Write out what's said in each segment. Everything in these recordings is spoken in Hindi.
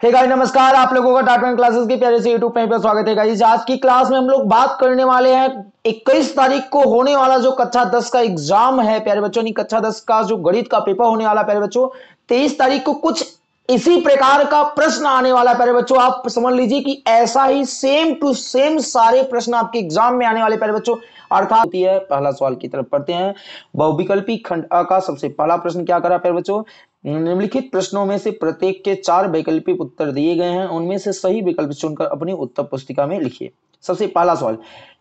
हे गाइस नमस्कार। आप लोगों का टाटा क्लासेस के प्यारे से यूट्यूब पे स्वागत है गाइस आज की क्लास में हम लोग बात करने वाले हैं 21 तारीख को होने वाला जो कक्षा 10 का एग्ज़ाम है, प्यारे बच्चों नहीं कक्षा 10 का जो गणित का पेपर होने वाला प्यारे बच्चों 23 तारीख को कुछ इसी प्रकार का प्रश्न आने वाला प्यारे बच्चों। आप समझ लीजिए कि ऐसा ही सेम टू सेम सारे प्रश्न आपके एग्ज़ाम में आने वाले, प्यारे बच्चों। अर्थात पहला सवाल की तरफ़ पढ़ते हैं। बहुविकल्पी खंड अ का सबसे पहला प्रश्न क्या करा, प्यारे बच्चों? निम्नलिखित प्रश्नों में से प्रत्येक के चार वैकल्पिक उत्तर दिए गए हैं। उनमें से सही विकल्प चुनकर अपनी उत्तर पुस्तिका में लिखिए। सबसे पहला सवाल,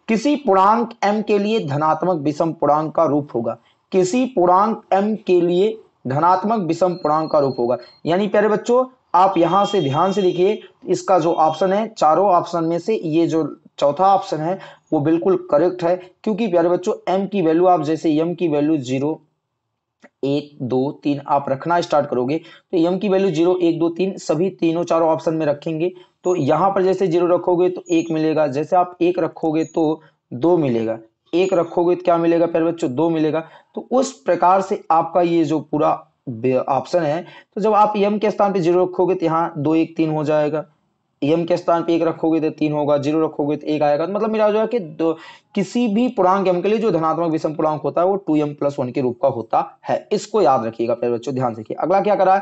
किसी पूर्णांक m के लिए धनात्मक विषम पूर्णांक का रूप होगा? किसी पूर्णांक m के लिए धनात्मक विषम पूर्णांक का रूप होगा? यानी प्यारे बच्चों, आप यहाँ से ध्यान से देखिए, इसका जो ऑप्शन है, चारों ऑप्शन में से ये जो चौथा ऑप्शन है, वो बिल्कुल करेक्ट है। क्योंकि प्यारे बच्चों, m की वैल्यू आप जैसे m की वैल्यू ज़ीरो एक, दो, तीन आप रखना स्टार्ट करोगे तो यम की वैल्यू ज़ीरो एक, दो, तीन, सभी तीनों चारों ऑप्शन में रखेंगे। तो यहाँ पर जैसे ज़ीरो रखोगे तो एक मिलेगा, जैसे आप एक रखोगे तो दो मिलेगा। एक रखोगे तो क्या मिलेगा प्यारे बच्चों? दो मिलेगा। तो उस प्रकार से आपका ये जो पूरा ऑप्शन है तो जब आप यम के स्थान पे ज़ीरो रखोगे तो यहाँ दो, एक, तीन हो जाएगा। एम के स्थान पे एक रखोगे तो तीन होगा, ज़ीरो रखोगे तो एक आएगा। तो मतलब मेरा जो है कि किसी भी पूर्णांक एम के लिए जो धनात्मक विषम पूर्णांक होता है, वो टू एम प्लस वन के रूप का होता है। इसको याद रखिएगा प्यारे बच्चों, ध्यान रखिए। अगला क्या करा है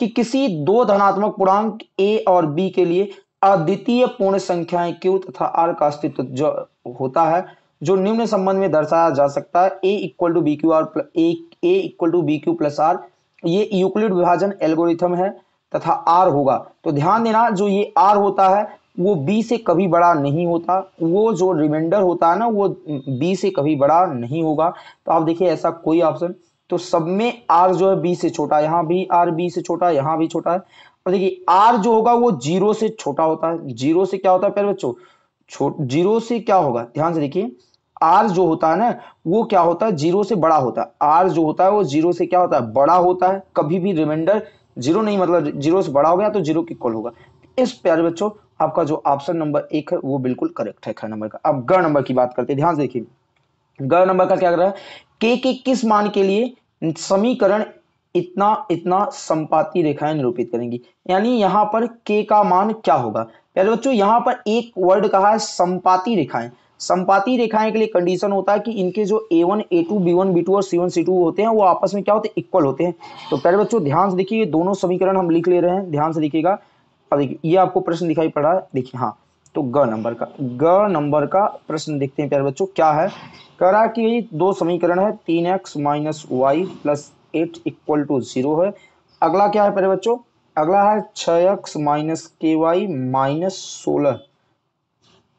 कि किसी दो धनात्मक पूर्णांक ए और बी के लिए अद्वितीय पूर्ण संख्याएँ क्यू तथा आर का अस्तित्व जो होता है, जो निम्न संबंध में दर्शाया जा सकता है A equal to B Q R A equal to B Q plus R ये यूक्लिड विभाजन एल्गोरिथम है। तथा आर होगा। तो ध्यान देना, जो ये आर होता है, वो बी से कभी बड़ा नहीं होता। वो जो रिमाइंडर होता है ना, वो बी से कभी बड़ा नहीं होगा। तो आप देखिए, ऐसा कोई ऑप्शन तो सब में आर जो है, बी से छोटा, यहाँ भी आर बी से छोटा, यहाँ भी छोटा है। और देखिए, आर जो होगा, वो ज़ीरो से छोटा होता है। ज़ीरो से क्या होता है पहले बच्चों? ज़ीरो से क्या होगा? ध्यान से देखिए, आर जो होता है ना, वो क्या होता है? ज़ीरो से बड़ा होता है। आर जो होता है, वो ज़ीरो से क्या होता है? बड़ा होता है। कभी भी रिमाइंडर ज़ीरो नहीं मतलब ज़ीरो से बड़ा हो गया तो ज़ीरो की इक्वल होगा। इस प्यारे बच्चों, आपका जो ऑप्शन नंबर एक है, वो बिल्कुल करेक्ट है, खैर नंबर का। अब ग नंबर की बात करते हैं, ध्यान से देखिए। ग नंबर का क्या कर रहा है? के के किस मान के लिए समीकरण इतना इतना संपाती रेखाएँ निरूपित करेंगी? यानी यहाँ पर के का मान क्या होगा? प्यारे बच्चों, यहाँ पर एक वर्ड कहा है, संपाती रेखाएँ। संपाती रेखाएँ के लिए कंडीशन होता है कि इनके जो A one A two B one B two और सी वन सी टू होते हैं, वो आपस में क्या होते हैं इक्वल होते हैं। तो पहले बच्चों, ध्यान से देखिए, ये दोनों समीकरण हम लिख ले रहे हैं। ध्यान से देखिएगा। देखिए, ये आपको प्रश्न दिखाई पड़ रहा है। देखिए हाँ। तो ग नंबर का, ग नंबर का प्रश्न देखते हैं प्यारे बच्चों, क्या है? कह रहा कि दो समीकरण है, तीन X minus Y plus eight equal to zero है। अगला क्या है प्यारे बच्चों? अगला है छ X minus K Y minus सोलह।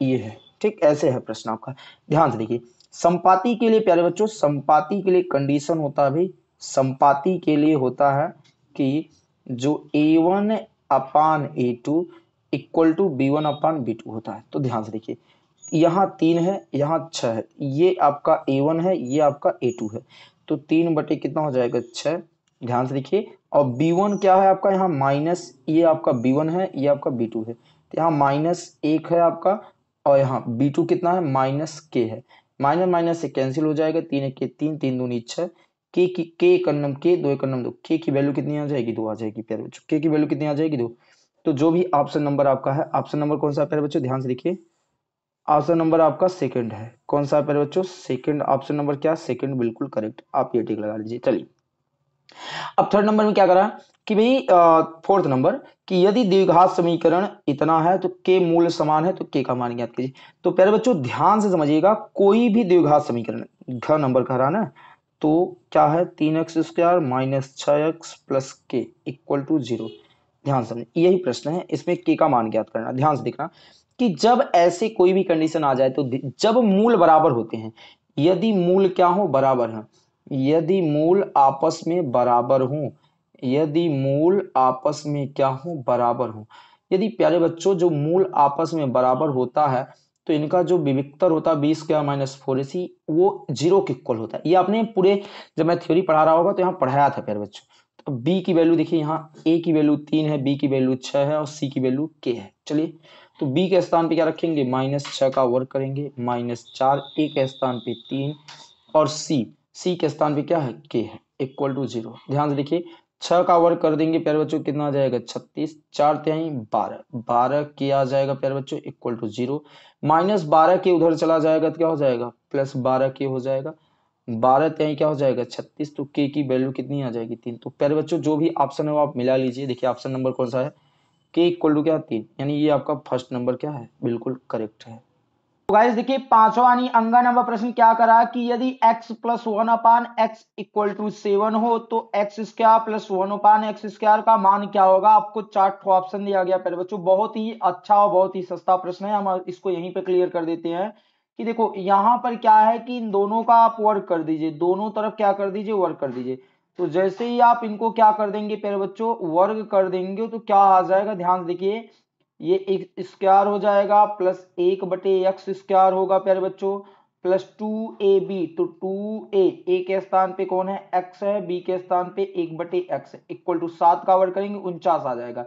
ये है। ठीक ऐसे है प्रश्न आपका। ध्यान से देखिए, संपाति के लिए प्यारे बच्चों, संपाति के लिए कंडीशन होता है भाई संपाति के लिए होता है कि जो A one upon A two equal to B one upon B two होता है। तो ध्यान से देखिए, यहाँ तीन है, यहाँ छह है, ये आपका ए वन है, ये आपका ए टू है। तो तीन बटे कितना हो जाएगा छह? ध्यान से देखिए, और बी वन क्या है आपका? यहाँ माइनस ये आपका बी वन है, ये आपका बी टू है। तो यहाँ माइनस एक है आपका और यहाँ बी टू कितना है? माइनस के है। माइनस माइनस से कैंसिल हो जाएगा। तीन एक, तीन तीन दूनी छह के की के एक कन्नम के दो एक कन्नम दो। के की वैल्यू कितनी आ जाएगी? दो आ जाएगी, प्यारे बच्चों। के की वैल्यू कितनी आ जाएगी? दो। तो जो भी ऑप्शन नंबर आपका है ऑप्शन नंबर कौन सा प्यारे बच्चों? ध्यान से देखिए। ऑप्शन नंबर आपका सेकंड है। कौन सा प्यारे बच्चों? सेकंड ऑप्शन नंबर क्या? सेकंड बिल्कुल करेक्ट आप ये टिक लगा लीजिए। चलिए। अब थर्ड नंबर में क्या करा? कि भाई फोर्थ नंबर कि यदि द्विघात समीकरण इतना है तो के मूल समान है तो के का मान ज्ञात कीजिए। तो प्यारे बच्चों, ध्यान से समझिएगा, कोई भी द्विघात समीकरण, घ नंबर कह रहा ना तो क्या है? तीन एक्स स्क्वायर माइनस छ X plus K equal to zero ध्यान समझ यही प्रश्न है, इसमें के का मान ज्ञात करना। ध्यान से देखना कि जब ऐसे कोई भी कंडीशन आ जाए तो जब मूल बराबर होते हैं, यदि मूल क्या हो? बराबर है। यदि मूल आपस में बराबर हो यदि मूल आपस में क्या हो, बराबर हो। यदि प्यारे बच्चों, जो मूल आपस में बराबर होता है तो इनका जो विविक्तर होता है, B square minus four C वो ज़ीरो के इक्वल होता है। ये आपने पूरे, जब मैं थ्योरी पढ़ा रहा होगा तो यहाँ पढ़ाया था प्यारे बच्चों। तो बी की वैल्यू देखिए, यहाँ ए की वैल्यू तीन है बी की वैल्यू छह है और सी की वैल्यू के है। चलिए तो बी के स्थान पे क्या रखेंगे? माइनस छह का वर्क करेंगे, माइनस चार ए के स्थान पे तीन और सी सी के स्थान पे क्या है? के है इक्वल टू ज़ीरो ध्यान से देखिए छह का वर्ग कर देंगे प्यारे बच्चों, कितना आ जाएगा? छत्तीस, चार त्याई बारह। बारह के आ जाएगा प्यारे बच्चों इक्वल टू ज़ीरो माइनस बारह के उधर चला जाएगा तो क्या हो जाएगा? प्लस बारह के हो जाएगा। बारह त्याई क्या हो जाएगा? छत्तीस तो के की वैल्यू कितनी आ जाएगी? तीन। तो प्यारे बच्चों, जो भी ऑप्शन है वो आप मिला लीजिए। देखिए ऑप्शन नंबर कौन सा है? के इक्वल टू क्या? तीन। यानी ये आपका फ़र्स्ट नंबर क्या है? बिल्कुल करेक्ट है। तो गाइस देखिए पांचवानी अंगा नंबर प्रश्न क्या करा कि यदि x plus one upon X equal to seven हो तो X square plus one upon X square का मान क्या होगा? आपको चार ऑप्शन दिया गया पहले। बच्चों, बहुत ही अच्छा और बहुत ही सस्ता प्रश्न है। हम इसको यहीं पे क्लियर कर देते हैं कि देखो, यहाँ पर क्या है कि इन दोनों का आप वर्क कर दीजिए। दोनों तरफ़ क्या कर दीजिए? वर्क कर दीजिए। तो जैसे ही आप इनको क्या कर देंगे प्यारे बच्चों वर्ग कर देंगे तो क्या आ जाएगा? ध्यान देखिए ये स्क्वायर हो जाएगा, प्लस एक बटे एक्स स्क्वायर होगा, प्यारे बच्चों। प्लस टू ए बी तो टू ए ए के स्थान पे कौन है? एक्स है, बी के स्थान पे एक बटे एक्स इक्वल टू सात का वर्ग करेंगे, उनचास आ जाएगा।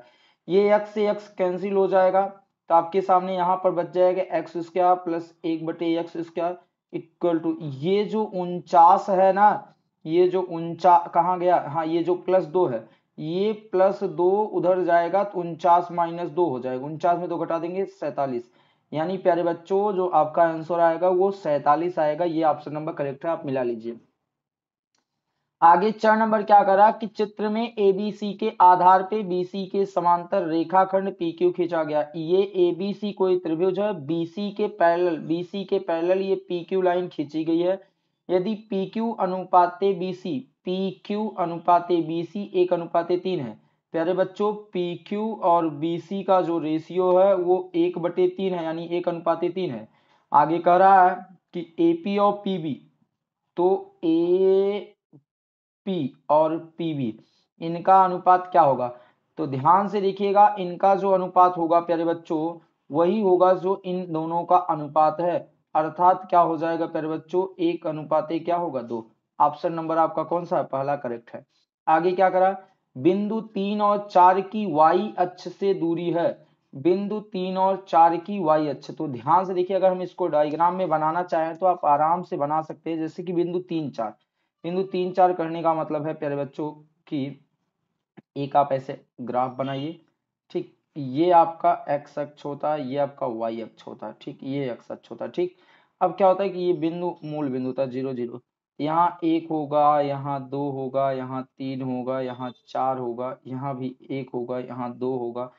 ये एक्स से एक्स कैंसिल हो जाएगा तो आपके सामने यहाँ पर बच जाएगा एक्स स्क्वायर प्लस एक बटे एक्स स्क्वायर। इक्वल टू, ये जो उनचास है ना, ये जो उनचा, कहाँ गया? हाँ ये जो प्लस दो है ये प्लस दो उधर जाएगा तो उनचास माइनस दो हो जाएगा। उनचास में दो घटा देंगे, सैतालीस। यानी प्यारे बच्चों, जो आपका आंसर आएगा वो सैतालीस आएगा। ये ऑप्शन नंबर करेक्ट है, आप मिला लीजिए। आगे चार नंबर क्या करा कि चित्र में एबीसी के आधार पे बीसी के समांतर रेखाखंड पीक्यू खींचा गया। ये एबीसी कोई त्रिभुज है बीसी के पैरेलल बीसी के पैरेलल ये पीक्यू लाइन खींची गई है। यदि पीक्यू अनुपाते बीसी पी क्यू अनुपाते बी सी एक अनुपाते तीन है। प्यारे बच्चों पी क्यू और बी सी का जो रेशियो है वो एक बटे तीन है, यानी एक अनुपाते तीन है। आगे कह रहा है कि ए पी और पी बी तो ए पी और पी बी इनका अनुपात क्या होगा? तो ध्यान से देखिएगा, इनका जो अनुपात होगा प्यारे बच्चों, वही होगा जो इन दोनों का अनुपात है। अर्थात क्या हो जाएगा प्यारे बच्चों, एक अनुपाते क्या होगा? दो। ऑप्शन नंबर आपका कौन सा है? पहला करेक्ट है। आगे क्या करा? बिंदु तीन और चार की वाई अक्ष से दूरी है। बिंदु तीन और चार की वाई अक्ष। तो ध्यान से देखिए, अगर हम इसको डायग्राम में बनाना चाहें तो आप आराम से बना सकते हैं, जैसे कि बिंदु तीन चार। बिंदु तीन चार करने का मतलब है, प्यारे बच्चों, की एक आप ऐसे ग्राफ बनाइए। ठीक, ये आपका एक्स अक्ष होता है, ये आपका वाई अक्ष होता है। ठीक, ये एक्स अक्ष होता है। ठीक, अब क्या होता है कि ये बिंदु मूल बिंदु था ज़ीरो ज़ीरो यहाँ एक होगा, यहाँ दो होगा, यहाँ तीन होगा, यहाँ चार होगा, यहाँ भी एक होगा, यहाँ दो होगा,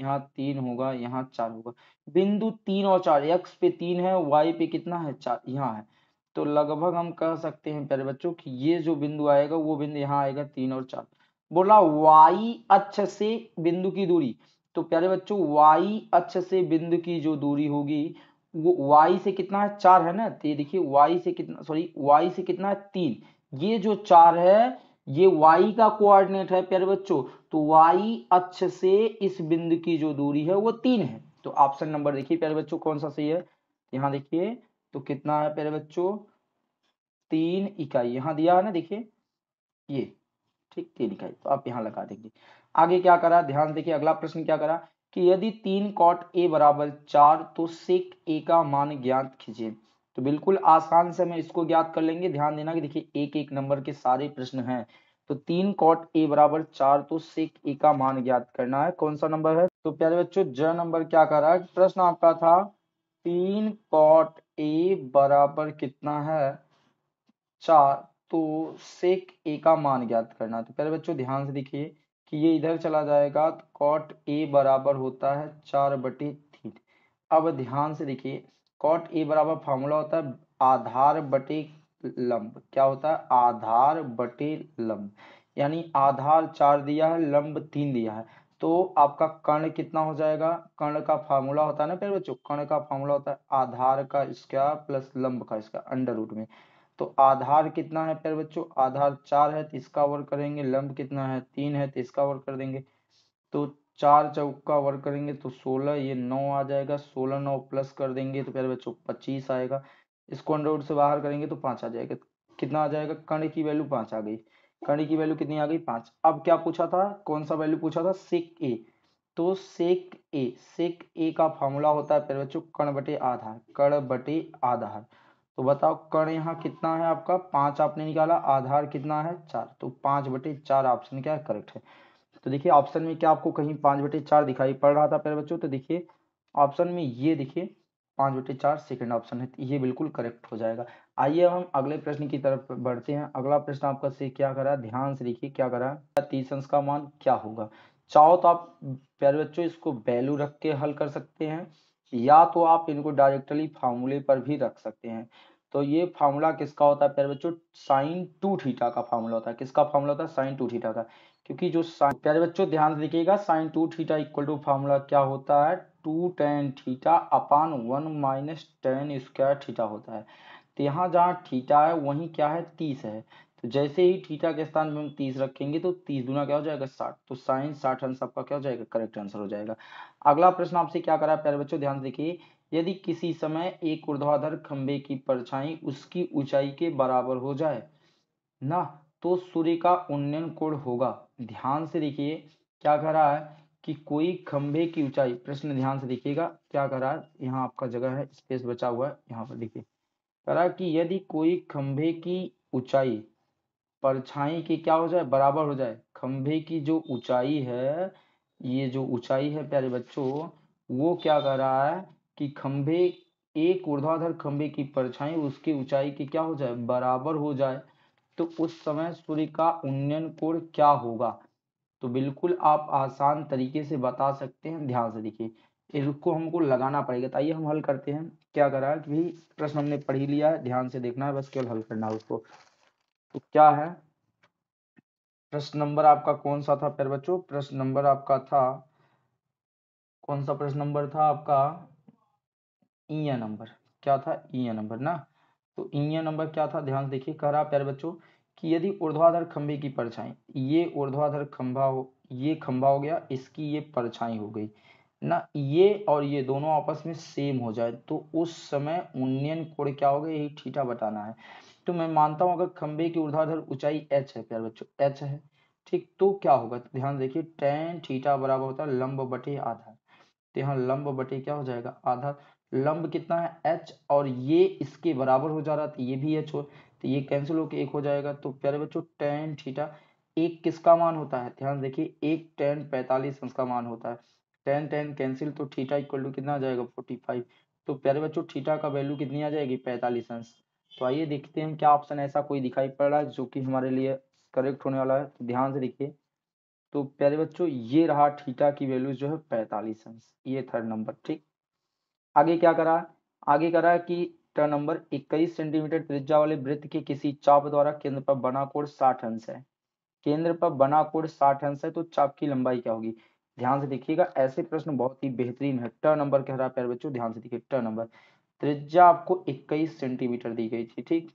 यहाँ तीन होगा, यहाँ चार होगा। बिंदु तीन और चार एक्स पे तीन है वाई पे कितना है? चार, यहाँ है। तो लगभग हम कह सकते हैं प्यारे बच्चों कि ये जो बिंदु आएगा, वो बिंदु यहाँ आएगा, तीन और चार। बोला वाई अक्ष से बिंदु की दूरी। तो प्यारे बच्चों वाई अक्ष से बिंदु की जो दूरी होगी वो y से कितना है? चार है ना? तो ये देखिए वाई से कितना सॉरी वाई से कितना है? तीन। ये जो चार है, ये y का कोऑर्डिनेट है प्यारे बच्चों। तो y अक्ष से इस बिंदु की जो दूरी है, वो तीन है। तो ऑप्शन नंबर देखिए प्यारे बच्चों, कौन सा सही है? यहाँ देखिए तो कितना है प्यारे बच्चों? तीन इकाई। यहाँ दिया है ना, देखिए, ये, ठीक, तीन इकाई। तो आप यहाँ लगा देंगे। आगे क्या करा? ध्यान देखिए, अगला प्रश्न क्या करा? कि यदि तीन कॉट ए बराबर चार तो सेक ए का मान ज्ञात कीजिए। तो बिल्कुल आसान से हम इसको ज्ञात कर लेंगे। ध्यान देना कि देखिए, एक एक नंबर के सारे प्रश्न हैं। तो तीन कॉट ए बराबर चार तो सेक ए का मान ज्ञात करना है। कौन सा नंबर है? तो प्यारे बच्चों, ज नंबर क्या कर रहा है? प्रश्न आपका था, तीन कॉट ए बराबर कितना है? चार तो सेक ए का मान ज्ञात करना है। तो प्यारे बच्चों, ध्यान से देखिए कि ये इधर चला जाएगा तो कॉट ए बराबर होता है चार बटे तीन। अब ध्यान से देखिए कॉट ए बराबर फॉर्मूला होता है आधार बटे लंब। क्या होता है? आधार बटे लंब। यानी आधार चार दिया है, लंब तीन दिया है। तो आपका कर्ण कितना हो जाएगा? कर्ण का फार्मूला होता है ना फिर बच्चों, कर्ण का फार्मूला होता है आधार का स्क्वायर प्लस लंब का इसका अंडर रूट में। तो आधार कितना है फिर बच्चों? आधार चार है तो इसका वर्ग करेंगे। लंब कितना है? तीन है तो इसका वर्ग कर देंगे। तो चार चौक का वर्ग करेंगे तो सोलह, ये नौ आ जाएगा। सोलह, नौ प्लस कर देंगे तो प्यारे बच्चों पच्चीस आएगा। इसको अंडर से बाहर करेंगे तो पाँच आ जाएगा। कितना आ जाएगा? कर्ण की वैल्यू पाँच आ गई। कर्ण की वैल्यू कितनी आ गई? पाँच। अब क्या पूछा था? कौन सा वैल्यू पूछा था? सेक ए तो सेक ए सेक ए का फॉर्मूला होता है प्यारे बच्चों कर्ण बटे आधार। कर्ण बटे आधार। तो बताओ कर्ण यहाँ कितना है आपका? पाँच आपने निकाला, आधार कितना है? चार। तो पाँच बटे चार ऑप्शन क्या है? करेक्ट है। तो देखिए ऑप्शन में क्या आपको कहीं पाँच बटे चार दिखाई पड़ रहा था पहले बच्चों? तो देखिए ऑप्शन में ये देखिए, पाँच बटे चार सेकेंड ऑप्शन है। ये बिल्कुल करेक्ट हो जाएगा। आइए हम अगले प्रश्न की तरफ़ बढ़ते हैं। अगला प्रश्न आपका से क्या करा ध्यान से देखिए क्या करा तीस अंश का मान क्या होगा? चाहो तो आप प्यारे बच्चों इसको वैल्यू रख के हल कर सकते हैं। या तो आप इनको डायरेक्टली फार्मूले पर भी रख सकते हैं। तो ये फार्मूला किसका होता है प्यारे बच्चों? साइन टू थीटा का फार्मूला होता है। किसका फार्मूला होता है? साइन टू थीटा का। क्योंकि जो साइन प्यारे बच्चों, ध्यान से देखिएगा sine two theta equal to formula क्या होता है? Two tan theta upon one minus tan square theta होता है। तो यहाँ जहाँ थीटा है, वहीं क्या है? तीस है। जैसे ही थीटा के स्थान में हम तीस रखेंगे तो तीस गुना क्या हो जाएगा? साठ। तो साइन, साठ आंसर आपका क्या हो जाएगा? करेक्ट आंसर हो जाएगा। अगला प्रश्न आपसे क्या करा प्यारे बच्चों, ध्यान देखिए। यदि किसी समय एक ऊर्ध्वाधर खंबे की परछाई उसकी ऊंचाई के बराबर हो जाए, ना तो सूर्य का उन्नयन कोण होगा? ध्यान से देखिए, क्या कर रहा है कि कोई खंबे की ऊंचाई, प्रश्न ध्यान से देखिएगा, क्या कर रहा है? यहाँ आपका जगह है, स्पेस बचा हुआ है, यहाँ पर देखिए। कह रहा कि यदि कोई खंभे की ऊंचाई परछाई की क्या हो जाए? बराबर हो जाए। खंभे की जो ऊंचाई है, ये जो ऊंचाई है प्यारे बच्चों, वो क्या कर रहा है कि खंभे, एक ऊर्ध्वाधर खंभे की परछाई उसकी ऊंचाई की क्या हो जाए? बराबर हो जाए। तो उस समय सूर्य का उन्नयन कोण क्या होगा? तो बिल्कुल आप आसान तरीके से बता सकते हैं। ध्यान से देखिए। इसको हमको लगाना पड़ेगा। तो आइए हम हल करते हैं। क्या करा कि प्रश्न हमने पढ़ ही लिया है। ध्यान से देखना है। बस केवल हल करना है उसको। तो क्या है? प्रश्न नंबर आपका कौन सा था फिर बच्चों? प्रश्न नंबर आपका था, कौन सा प्रश्न नंबर था आपका? ईया नंबर। क्या था? ईया नंबर ना? तो ईया नंबर क्या था? ध्यान देखिए, कह रहा प्यारे बच्चों कि यदि ऊर्ध्वाधर खंभे की परछाई, ये ऊर्ध्वाधर खंभा हो, ये खंभा हो गया, इसकी ये परछाई हो गई, ना? ये और ये दोनों आपस में सेम हो जाए तो उस समय उन्नयन कोण क्या होगा यही थीटा बताना है। तो मैं मानता हूँ, अगर खंबे की ऊर्ध्वाधर ऊंचाई एच है, प्यार बच्चों एच है, ठीक तो क्या होगा? ध्यान देखिए टेन थीटा बराबर होता है लंब बटे आधार। तो यहाँ लंब बटे क्या हो जाएगा? आधार। लंब कितना है? एच और ये इसके बराबर हो जा रहा तो ये भी एच हो तो ये कैंसिल होकर एक हो जाएगा। तो प्यारे बच्चों टेन थीटा एक किसका मान होता है? ध्यान देखिए, एक टेन पैंतालीस का मान होता है। टेन टेन कैंसिल तो थीटा इक्वल टू कितना आ जाएगा? फोर्टी फाइव तो प्यारे बच्चों थीटा का वैल्यू कितनी आ जाएगी? पैंतालीस अंश। तो आइए देखते हैं क्या ऑप्शन ऐसा कोई दिखाई पड़ रहा है जो कि हमारे लिए करेक्ट होने वाला है। तो ध्यान से देखिए। तो प्यारे बच्चों, ये रहा थीटा की वैल्यू जो है पैंतालीस अंश ये थर्ड नंबर ठीक? आगे क्या करा? आगे करा कि टर्न नंबर इक्कीस सेंटीमीटर त्रिज्या वाले वृत्त के किसी चाप द्वारा केंद्र पर बना कोण साठ अंश है। केंद्र पर बना कोण साठ अंश है तो चाप की लंबाई क्या होगी? ध्यान से देखिएगा, ऐसे प्रश्न बहुत ही बेहतरीन है। टर्न नंबर कह रहा है प्यारे बच्चों, ध्यान से देखिए टर्न नंबर त्रिज्या आपको 21 सेंटीमीटर दी गई थी, ठीक?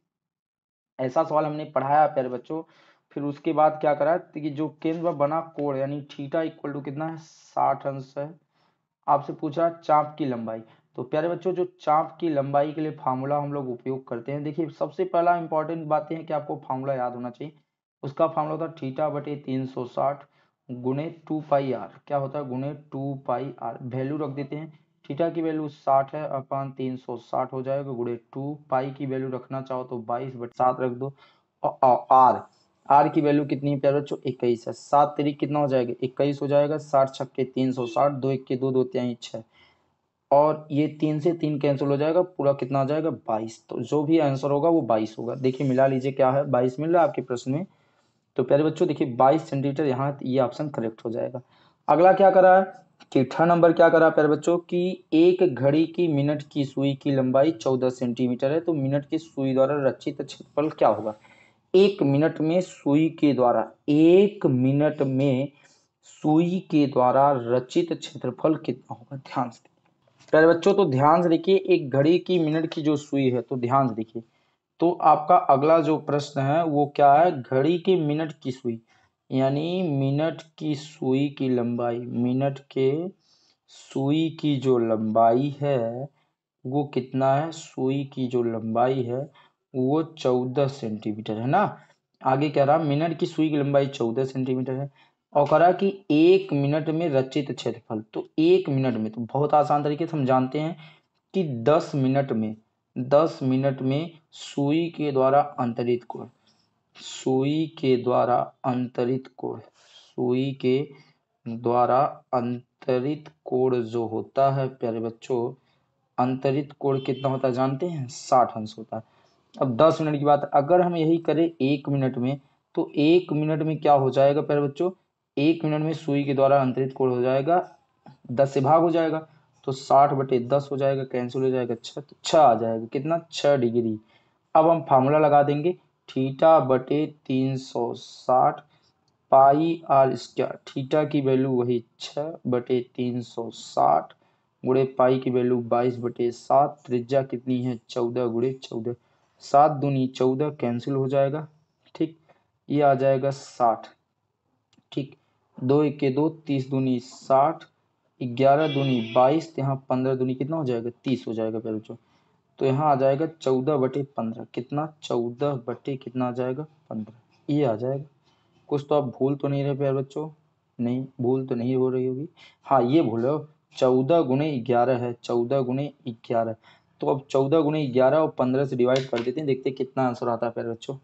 ऐसा सवाल हमने पढ़ाया, प्यारे बच्चों। फिर उसके बाद क्या करा कि जो केंद्र बना कोण, यानी थीटा इक्वल टू कितना है? साठ अंश है। आपसे पूछा चाप की लंबाई। तो प्यारे बच्चों, जो चाप की लंबाई के लिए फार्मूला हम लोग उपयोग करते हैं, देखिए, सबसे पहला इंपॉर्टेंट बातें हैं कि आपको फार्मूला याद होना चाहिए। उसका फार्मूला होता है थीटा बटे तीन सौ साठ गुणे टू पाई आर। क्या होता है? गुणे टू पाई आर। वैल्यू रख देते हैं। थीटा की वैल्यू साठ है, अपन तीन सौ साठ हो जाएगा, गुड़े टू। पाई की वैल्यू रखना चाहो तो बाईस बट सात रख दो। आर। आर की वैल्यू कितनी है, प्यारे बच्चों? इक्कीस है। सात तरीक कितना हो जाएगा? इक्कीस हो जाएगा। साठ छक्के तीन सौ साठ, दो इक्के दो दो त्याई छः और ये तीन से तीन कैंसिल हो जाएगा, पूरा कितना आ जाएगा? बाईस। तो जो भी आंसर होगा वो बाईस होगा। देखिए, मिला लीजिए क्या है। बाईस मिल रहा है आपके प्रश्न में। तो प्यारे बच्चों, देखिए, बाईस सेंटीमीटर यहाँ ये ऑप्शन करेक्ट हो जाएगा। अगला क्या करा है? चौथा नंबर क्या करा प्यारे बच्चों? की एक घड़ी की मिनट की सुई की लंबाई चौदह सेंटीमीटर है तो मिनट की सुई द्वारा रचित क्षेत्रफल क्या होगा? एक मिनट में सुई के द्वारा, एक मिनट में सुई के द्वारा रचित क्षेत्रफल कितना होगा? ध्यान से प्यारे बच्चों तो ध्यान से देखिए, एक घड़ी की मिनट की जो सुई है तो ध्यान से देखिए। तो आपका अगला जो प्रश्न है, वो क्या है? घड़ी के मिनट की सुई। यानी मिनट की सुई की लंबाई, मिनट के सुई की जो लंबाई है, वो कितना है? सुई की जो लंबाई है, वो चौदह सेंटीमीटर है ना? आगे कह रहा, मिनट की सुई की लंबाई चौदह सेंटीमीटर है और कह रहा कि एक मिनट में रचित क्षेत्रफल तो एक मिनट में तो बहुत आसान तरीके से हम जानते हैं कि दस मिनट में, दस मिनट में सुई के द्वारा अंतरित कोण सुई के द्वारा अंतरित कोण सुई के द्वारा अंतरित कोण जो होता है, प्यारे बच्चों, अंतरित कोण कितना होता है जानते हैं? साठ अंश होता है। अब दस मिनट की बात, अगर हम यही करें एक मिनट में तो एक मिनट में क्या हो जाएगा प्यारे बच्चों? एक मिनट में सुई के द्वारा अंतरित कोण हो जाएगा, दस से भाग हो जाएगा तो साठ बटे दस हो जाएगा, कैंसिल हो जाएगा छः तो छः आ जाएगा, कितना? छः डिग्री। अब हम फार्मूला लगा देंगे थीटा बटे तीन सौ साठ पाई आर स्क्वायर। थीटा की वैल्यू वही छः बटे तीन सौ साठ गुड़े पाई की वैल्यू बाईस बटे सात। त्रिज्या कितनी है? चौदह गुड़े चौदह। सात दूनी चौदह कैंसिल हो जाएगा। ठीक, ये आ जाएगा साठ। ठीक, दो एक दो, तीस दूनी साठ, ग्यारह दूनी बाईस, यहाँ पंद्रह दूनी कितना हो जाएगा? तीस हो जाएगा पहले बच्चों। तो यहाँ आ जाएगा चौदह बटे पंद्रह। कितना? चौदह बटे कितना आ जाएगा? पंद्रह। ये आ जाएगा। कुछ तो आप भूल तो नहीं रहे प्यारे बच्चों। नहीं, भूल तो नहीं हो रही होगी। हाँ ये भूल रहे हो। चौदह गुणे ग्यारह है। चौदह गुणे ग्यारह। तो अब चौदह गुणे ग्यारह और पंद्रह से डिवाइड कर देते हैं। देखते हैं कितना आंसर आता है प्यारे बच्चों।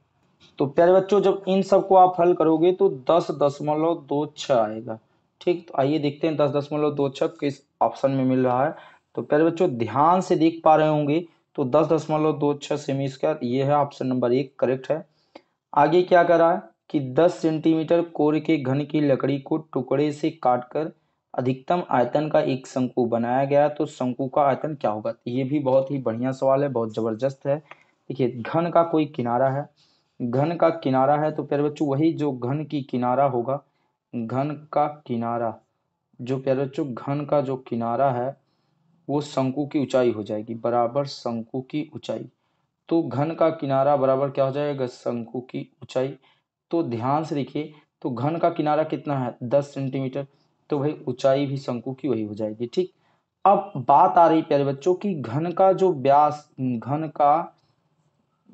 तो प्यारे बच्चों, जब इन सबको आप हल करोगे तो दस दशमलव दो छः आएगा। ठीक? तो आइए देखते हैं दस दशमलव दो छः किस ऑप्शन में मिल रहा है। तो प्यारे बच्चों, ध्यान से देख पा रहे होंगे तो दस दशमलव दो छः सेमी स्क्वायर, ये है ऑप्शन नंबर एक करेक्ट है। आगे क्या कर है कि 10 सेंटीमीटर कोर के घन की लकड़ी को टुकड़े से काटकर अधिकतम आयतन का एक शंकु बनाया गया तो शंकु का आयतन क्या होगा? ये भी बहुत ही बढ़िया सवाल है, बहुत ज़बरदस्त है। देखिए, घन का कोई किनारा है, घन का किनारा है तो प्यारे बच्चों, वही जो घन की किनारा होगा, घन का किनारा, जो प्यारे बच्चों, घन का जो किनारा है वो शंकु की ऊंचाई हो जाएगी, बराबर शंकु की ऊंचाई। तो घन का किनारा बराबर क्या हो जाएगा? शंकु की ऊंचाई। तो ध्यान से देखिए तो घन का किनारा कितना है? दस सेंटीमीटर। तो भाई ऊंचाई भी शंकु की वही हो जाएगी, ठीक? अब बात आ रही प्यारे बच्चों की, घन का जो व्यास, घन का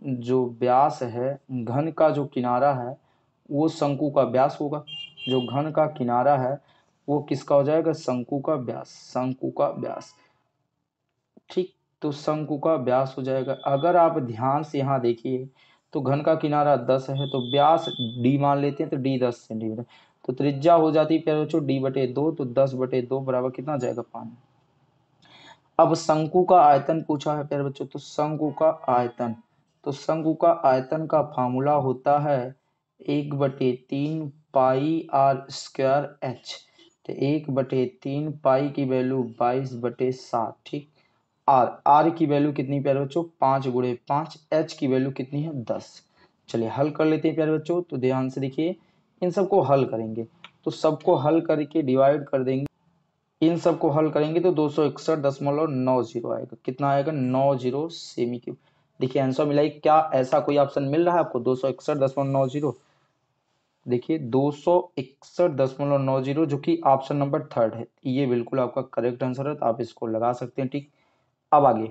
जो व्यास है, घन का जो किनारा है, वो शंकु का व्यास होगा। जो घन का किनारा है, वो किसका हो जाएगा? शंकु का व्यास, शंकु का व्यास। ठीक तो शंकु का व्यास हो जाएगा। अगर आप ध्यान से यहाँ देखिए तो घन का किनारा दस है तो व्यास डी मान लेते हैं तो डी दस सेंटीमीटर तो त्रिज्या हो जाती है बच्चों डी बटे दो तो दस बटे दो बराबर कितना जाएगा पानी। अब शंकु का आयतन पूछा है, प्यारे बच्चों तो शंकु का आयतन। तो शंकु का आयतन का फार्मूला होता है एक बटे तीन पाई आर स्क्वायर एच। तो एक बटे तीन पाई की वैल्यू बाईस बटे सात, ठीक? आर आर की वैल्यू कितनी प्यारे बच्चों? पाँच गुड़े पाँच एच की वैल्यू कितनी है? दस। चलिए हल कर लेते हैं प्यारे बच्चों तो ध्यान से देखिए, इन सबको हल करेंगे। तो सबको हल करके डिवाइड कर देंगे। इन सबको हल करेंगे तो दो सौ इकसठ दशमलव नौ ज़ीरो आएगा। कितना आएगा? नौ ज़ीरो सेमी क्यूब देखिए आंसर मिलाई क्या ऐसा कोई ऑप्शन मिल रहा है आपको? दो सौ इकसठ दशमलव नौ ज़ीरो। देखिए, दो सौ इकसठ दशमलव नौ ज़ीरो, जो कि ऑप्शन नंबर थर्ड है। ये बिल्कुल आपका करेक्ट आंसर है तो आप इसको लगा सकते हैं, ठीक? अब आगे।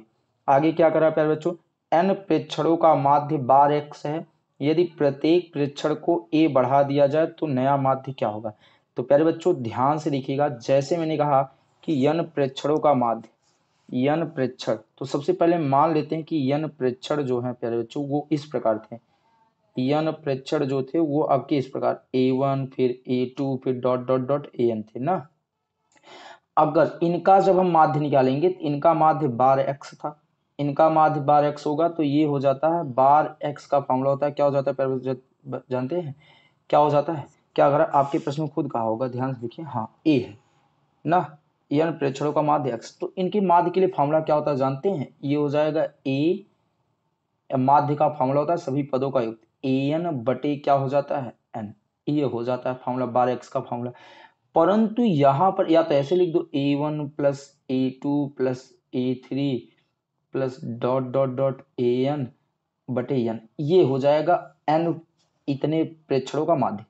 आगे क्या करा प्यारे बच्चों? एन प्रेक्षणों का माध्य बार एक्स है। यदि प्रत्येक प्रेक्षण को ए बढ़ा दिया जाए तो नया माध्य क्या होगा? तो प्यारे बच्चों, ध्यान से देखिएगा, जैसे मैंने कहा कि यन प्रेक्षणों का माध्य यन प्रेक्षण। तो सबसे पहले मान लेते हैं कि यन प्रेक्षण जो है प्यारे बच्चों, वो इस प्रकार थे। यन प्रेक्षण जो थे, वो आपके इस प्रकार ए वन फिर ए टू फिर dot dot dot A N थे ना? अगर इनका जब हम माध्य निकालेंगे तो इनका माध्य बार एक्स था। इनका माध्य बार एक्स होगा तो ये हो जाता है, बार एक्स का फॉर्मूला होता है। क्या हो जाता है जानते हैं? क्या हो जाता है? क्या अगर आपके प्रश्न में खुद कहा होगा, ध्यान से देखिए हाँ ए है, ना? एन प्रेक्षणों का माध्य एक्स तो इनके माध्य के लिए फॉर्मूला क्या होता है, जानते हैं? ये हो जाएगा ए माध्य का फॉर्मूला होता है, सभी पदों का युक्त। ए एन बटे क्या हो जाता है? एन ये हो जाता है फॉर्मूला बार एक्स का फॉर्मूला परंतु यहाँ पर, या तो ऐसे लिख दो A one plus A two plus A three plus dot dot dot A N बटे एन ये हो जाएगा एन इतने प्रेक्षणों का माध्य।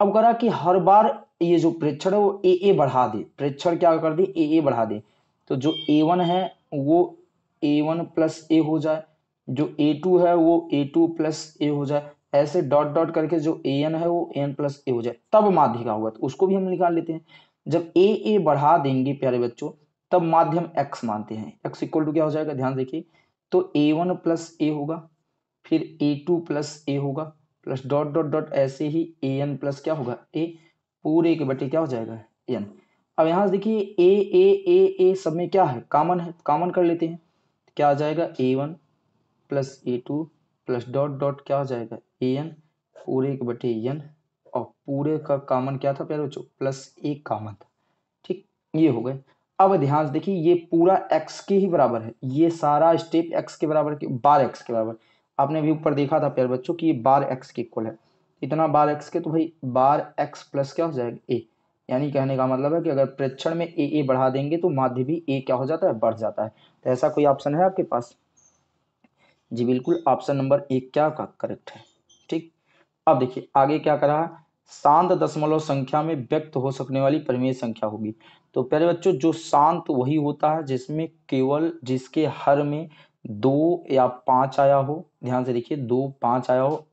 अब करा कि हर बार ये जो प्रेक्षण है वो ए ए बढ़ा दे। प्रेक्षण क्या कर दे? ए ए बढ़ा दे। तो जो ए वन है, वो ए वन प्लस ए हो जाए। जो ए टू है, वो ए टू प्लस ए हो जाए। ऐसे डॉट डॉट करके जो ए एन है वो ए एन प्लस ए हो जाए, तब माध्य का होगा तो उसको भी हम निकाल लेते हैं। जब ए ए बढ़ा देंगे, प्यारे बच्चों, तब माध्यम एक्स मानते हैं। एक्स इक्वल टू क्या हो जाएगा? ध्यान देखिए तो ए वन प्लस ए होगा, फिर ए टू प्लस ए होगा प्लस डॉट डॉट डॉट ऐसे ही ए एन प्लस क्या होगा? ए पूरे के बटे क्या हो जाएगा? एन अब यहाँ से देखिए ए ए ए ए सब में क्या है? कॉमन है कॉमन कर लेते हैं। क्या आ जाएगा? A one plus A two plus dot dot क्या हो जाएगा? ए एन, पूरे के बटे एन, और पूरे का कॉमन क्या था प्यारे बच्चों? प्लस एक कॉमन था। ठीक, ये हो गए। अब ध्यान से देखिए, ये पूरा एक्स के ही बराबर है। ये सारा स्टेप एक्स के बराबर के बार x के बराबर। आपने भी ऊपर देखा था प्यारे बच्चों कि ये बार एक्स के इक्वल है। इतना बार एक्स के तो भाई बार एक्स प्लस क्या हो जाएगा? ए यानी कहने का मतलब है कि अगर प्रेक्षण में ए ए बढ़ा देंगे तो माध्य भी ए क्या हो जाता है? बढ़ जाता है। तो ऐसा कोई ऑप्शन है आपके पास? जी बिल्कुल ऑप्शन नंबर एक क्या का करेक्ट है? ठीक। अब देखिए, आगे क्या करा? शांत दशमलव संख्या में व्यक्त हो सकने वाली परिमेय संख्या होगी। तो प्यारे बच्चों, जो शांत वही होता है जिसमें केवल, जिसके हर में दो या पाँच आया हो, ध्यान से देखिए, दो पाँच आया हो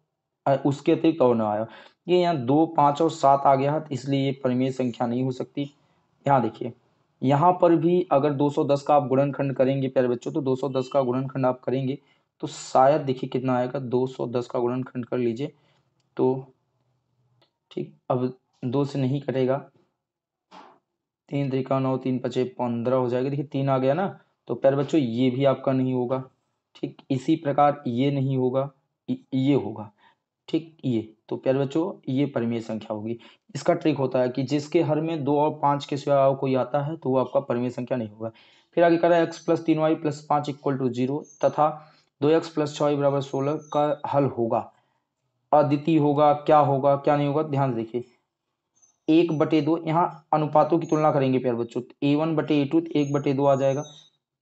उसके अतिरिक्त और ना आया ये यहाँ दो, पाँच और सात आ गया है इसलिए ये परिमेय संख्या नहीं हो सकती। यहाँ देखिए, यहाँ पर भी अगर 210 का आप गुणनखंड करेंगे, प्यारे बच्चों तो 210 का गुणनखंड आप करेंगे तो शायद देखिए कितना आएगा? 210 का गुणनखंड कर लीजिए। तो ठीक, अब दो से नहीं कटेगा। तीन तरीका नौ, तीन पचे पंद्रह हो जाएगा। देखिए तीन आ गया ना तो प्यारे बच्चों, ये भी आपका नहीं होगा। ठीक, इसी प्रकार ये नहीं होगा ये होगा। ठीक, ये तो प्यारे बच्चों, ये परिमेय संख्या होगी। इसका ट्रिक होता है कि जिसके हर में दो और पाँच के सिवा कोई आता है तो वो आपका परिमेय संख्या नहीं होगा। फिर आगे करा एक्स प्लस तीन वाई प्लस पाँच इक्वल टू ज़ीरो तथा दो एक्स प्लस छः बराबर सोलह का हल होगा। अद्वितीय होगा, क्या होगा, क्या नहीं होगा, ध्यान देखिए। एक बटे दो, यहाँ अनुपातों की तुलना करेंगे प्यार बच्चों। ए वन बटे ए टू, एक बटे दो आ जाएगा।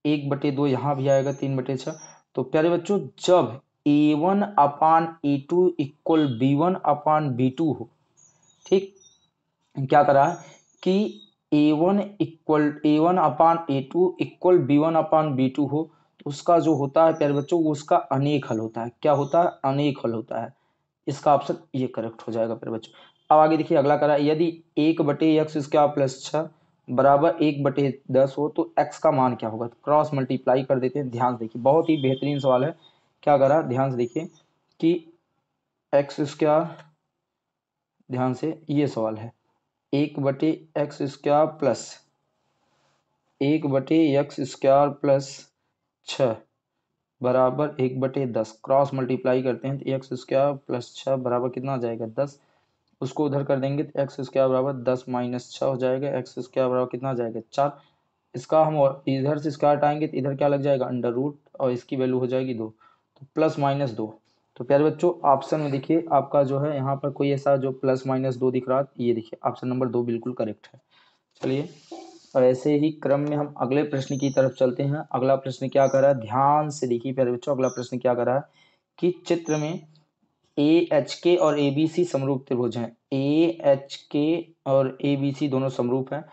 एक बटे दो यहाँ भी आएगा, तीन बटे छः। तो प्यारे बच्चों, जब A one upon A two equal B one upon B two हो, ठीक, क्या करा है कि A one equal, A one upon A two equal B one upon B two हो उसका जो होता है प्यारे बच्चों, उसका अनेक हल होता है। क्या होता है? अनेक हल होता है। इसका ऑप्शन ये करेक्ट हो जाएगा प्यारे बच्चों। अब आगे देखिए, अगला करा, यदि एक बटे एक्स इसका प्लस छः बराबर एक बटे दस हो तो एक्स का मान क्या होगा? क्रॉस मल्टीप्लाई कर देते हैं। ध्यान से देखिए, बहुत ही बेहतरीन सवाल है। क्या करा? ध्यान से देखिए कि एक्स स्क्वायर ध्यान से ये सवाल है। एक बटे एक्स स्क्वायर प्लस एक बटे एक्स स्क्वायर प्लस छ बराबर एक बटे दस। क्रॉस मल्टीप्लाई करते हैं तो एक्स स्क्वायर प्लस छ बराबर कितना आ जाएगा? दस। उसको उधर कर देंगे तो एक्स स्क्वायर बराबर दस माइनस छः हो जाएगा। एक्स स्क्वायर बराबर कितना आ जाएगा? चार। इसका हम इधर से स्क्वायर हटाएँगे तो इधर क्या लग जाएगा? अंडर रूट और इसकी वैल्यू हो जाएगी दो। तो प्लस माइनस दो। तो प्यारे बच्चों ऑप्शन में देखिए, आपका जो है, यहाँ पर कोई ऐसा जो प्लस माइनस दो दिख रहा है, ये देखिए ऑप्शन नंबर दो बिल्कुल करेक्ट है। चलिए। और ऐसे ही क्रम में हम अगले प्रश्न की तरफ़ चलते हैं। अगला प्रश्न क्या कर रहा है? ध्यान से देखिए प्यारे बच्चों, अगला प्रश्न क्या कर रहा है कि चित्र में ए एच के और ए बी सी समरूप त्रिभुज हैं। ए एच के और ए बी सी दोनों समरूप हैं।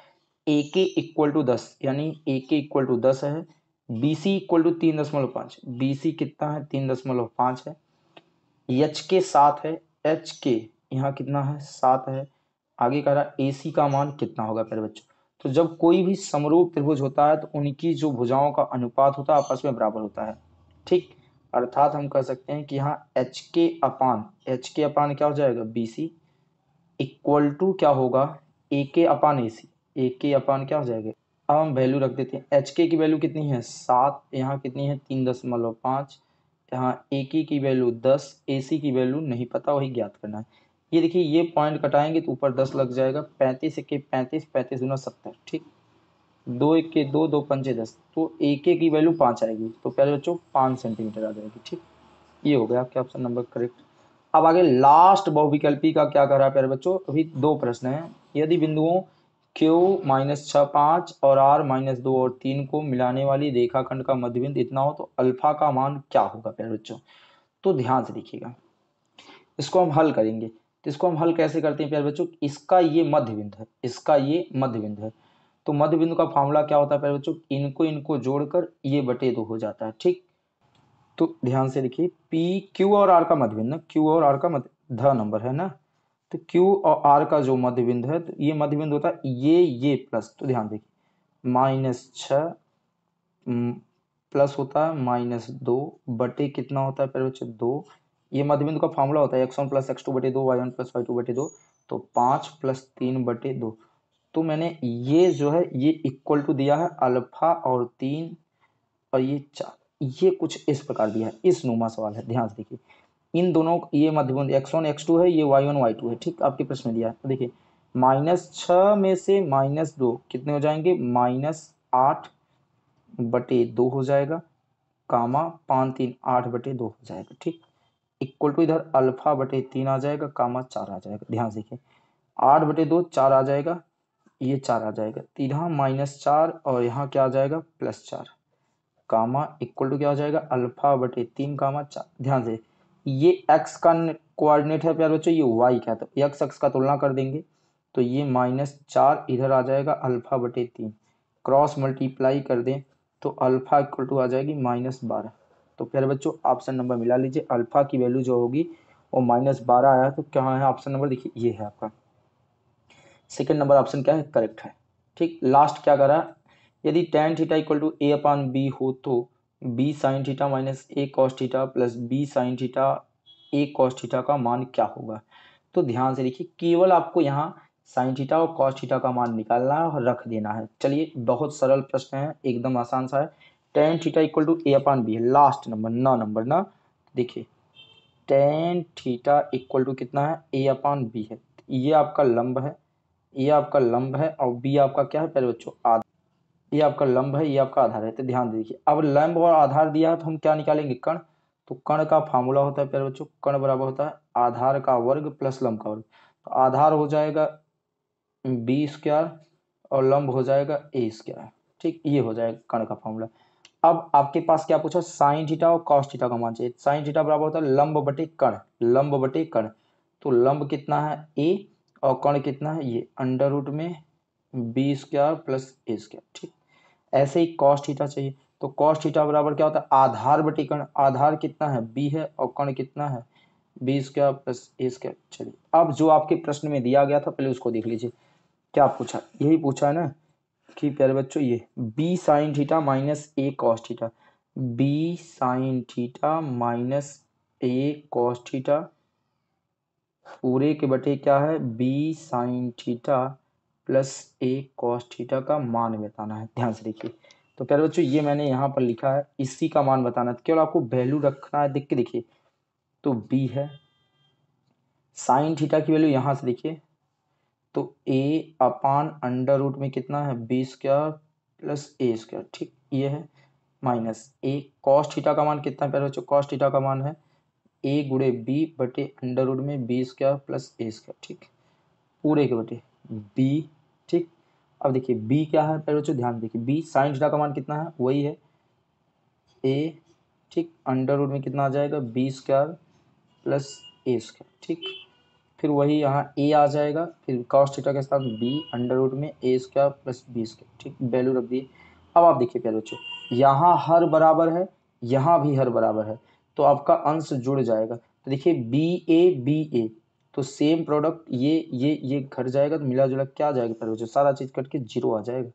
ए के इक्वल टू दस, यानी ए के इक्वल टू दस है। बी सी इक्वल टू तीन दशमलव पाँच। बी सी कितना है? तीन दशमलव पाँच है। एच के सात है। एच के यहाँ कितना है? सात है। आगे कह रहा ए सी का मान कितना होगा? प्यारे बच्चों तो जब कोई भी समरूप त्रिभुज होता है तो उनकी जो भुजाओं का अनुपात होता है, आपस में बराबर होता है। ठीक? अर्थात हम कह सकते हैं कि यहाँ एच के अपान एच के अपान क्या हो जाएगा? बी सी इक्वल टू क्या होगा? ए के अपान ए सी ए के अपान क्या हो जाएगा? अब हम वैल्यू रख देते हैं। एच के की वैल्यू कितनी है? सात, यहाँ कितनी है? तीन दशमलव पाँच, यहाँ ए की वैल्यू दस ए सी की वैल्यू नहीं पता, वही ज्ञात करना है। ये देखिए, ये पॉइंट कटाएँगे तो ऊपर दस लग जाएगा। पैंतीस के पैंतीस पैंतीस गुना सत्तर, ठीक? दो एक के दो दो पंचे दस तो एक के वैल्यू पाँच आएगी। तो पहले बच्चों, पाँच सेंटीमीटर आ जाएगी, ठीक? ये हो गया आपके ऑप्शन नंबर करेक्ट अब आगे लास्ट बहुविकल्पी का क्या कर रहा है प्यारे बच्चों? अभी दो प्रश्न हैं। यदि बिंदुओं क्यू माइनस छः पाँच और आर माइनस दो और तीन को मिलाने वाली रेखाखंड का मध्यबिंद इतना हो तो अल्फ़ा का मान क्या होगा प्यारे बच्चों? तो ध्यान से देखिएगा। इसको हम हल करेंगे। तो इसको हम हल कैसे करते हैं प्यारे बच्चों? इसका ये मध्य बिंदु है, इसका ये मध्य बिंदु है। तो मध्य बिंदु का फॉर्मूला क्या होता है प्यारे बच्चों? इनको इनको जोड़कर ये बटे दो हो जाता है, ठीक? तो ध्यान से देखिए पी क्यू और आर का मध्य बिंदु क्यू और आर का मध्य, ध नंबर है ना? तो Q और R का जो मध्य बिंदु है तो ये मध्य बिंदु होता है ये ये प्लस तो ध्यान देखिए माइनस छ प्लस होता है माइनस दो, बटे कितना होता है पहले बच्चे? दो। ये मध्य बिंदु का फॉर्मूला होता है X one plus X two बटे दो Y one plus Y two बटे दो तो पाँच प्लस तीन बटे दो। तो मैंने ये जो है, ये इक्वल टू दिया है अल्फ़ा और तीन, और ये चार ये कुछ इस प्रकार दिया है। इस नुमा सवाल है, ध्यान से देखिए। इन दोनों, ये मध्यबंध एक्स वन एक्स टू है, ये वाई वन वाई टू है, ठीक? आपके प्रश्न में दिया है। देखिए माइनस छ में से माइनस दो, कितने हो जाएँगे? माइनस आठ बटे दो हो जाएगा कामा पाँच तीन आठ बटे दो हो जाएगा, ठीक? इक्वल टू इधर अल्फ़ा बटे तीन आ जाएगा, कामा चार आ जाएगा। ध्यान से देखिए, आठ बटे दो, चार आ जाएगा, ये चार आ जाएगा। तो यहाँ माइनस चार और यहाँ क्या आ जाएगा, प्लस चार। कामा इक्वल टू क्या हो जाएगा, अल्फ़ा बटे तीन, कामा चार। ध्यान से, ये एक्स का कोऑर्डिनेट है प्यार बच्चों, ये वाई क्या तो एक्स एक्स का तुलना कर देंगे तो ये माइनस चार इधर आ जाएगा, अल्फ़ा बटे तीन। क्रॉस मल्टीप्लाई कर दें तो अल्फ़ा इक्वल टू आ जाएगी माइनस बारह। तो प्यारे बच्चों ऑप्शन नंबर मिला लीजिए। अल्फ़ा की वैल्यू जो होगी, वो माइनस बारह आया तो क्या है? ऑप्शन नंबर देखिए, ये है आपका। सेकेंड नंबर ऑप्शन क्या है? करेक्ट है। ठीक लास्ट क्या करा? यदि tan theta equal to A upon B हो तो B sine theta minus A cos theta plus B sine theta A cos theta का मान क्या होगा? तो ध्यान से देखिए, केवल आपको यहाँ साइन थीटा और कॉस थीटा का मान निकालना है और रख देना है। चलिए, बहुत सरल प्रश्न है, एकदम आसान सा है। Tan theta equal to A upon B है लास्ट नंबर नौ नंबर ना देखिए टेन थीटा इक्वल टू कितना है? ए अपान बी है। ये आपका लंब है, ये आपका लंब है, और बी आपका क्या है? पहले बच्चों, आधार। ये आपका लंब है, ये आपका आधार है तो ध्यान देखिए, अब लंब और आधार दिया है तो हम क्या निकालेंगे? कण। तो कण का फार्मूला होता है, पहले बच्चों, कण बराबर होता है, आधार का वर्ग प्लस लंब का वर्ग। तो आधार हो जाएगा बी स्क्वायर और लंब हो जाएगा ए स्क्वायर ठीक, ये हो जाएगा कण का फॉर्मूला अब आपके पास क्या पूछा? साइन थीटा और कॉस थीटा का मान चाहिए। साइन थीटा बराबर होता है लंब बटे कण। लंब बटे कण। तो लंब कितना है? ए और कण कितना है? ये अंडर रूट में B square plus A square ठीक। ऐसे ही कॉस थीटा चाहिए। तो कॉस थीटा बराबर क्या होता है? आधार बटे कण। आधार कितना है? बी है और कण कितना है? B square plus A square चलिए। अब जो आपके प्रश्न में दिया गया था, पहले उसको देख लीजिए। क्या पूछा? यही पूछा है ना? कि प्यारे बच्चों, ये B sine theta minus A cos theta B sine theta minus A cos theta पूरे के बटे क्या है? B sine theta plus A cos theta का मान बताना है। ध्यान से देखिए। तो प्यारे बच्चों, ये मैंने यहाँ पर लिखा है, इसी का मान बताना है। केवल आपको वैल्यू रखना है, देख के देखिए। तो बी है। साइन थीटा की वैल्यू यहाँ से देखिए। तो ए अपान अंडर रूट में कितना है? B square plus A square ठीक? ये है माइनस ए कॉस थीटा का मान कितना पहले बच्चों? कॉस थीटा का मान है ए गुड़े बी बटे अंडर रूट में B square plus A square ठीक? पूरे के बटे बी ठीक? अब देखिए बी क्या है पहले बच्चों? ध्यान देखिए बी साइन थीटा का मान कितना है? वही है ए ठीक? अंडर रूट में कितना आ जाएगा? B square plus A square ठीक? फिर वही यहाँ ए आ जाएगा, फिर कॉस थीटा के साथ बी अंडर रूट में A square plus B square ठीक? वैल्यू रख दिए। अब आप देखिए प्यारे बच्चों, यहाँ हर बराबर है, यहाँ भी हर बराबर है तो आपका अंश जुड़ जाएगा। तो देखिए बी ए बी ए तो सेम प्रोडक्ट ये ये ये घट जाएगा तो मिला जुला क्या जाएगा प्यारे बच्चों? सारा चीज़ कट के ज़ीरो आ जाएगा।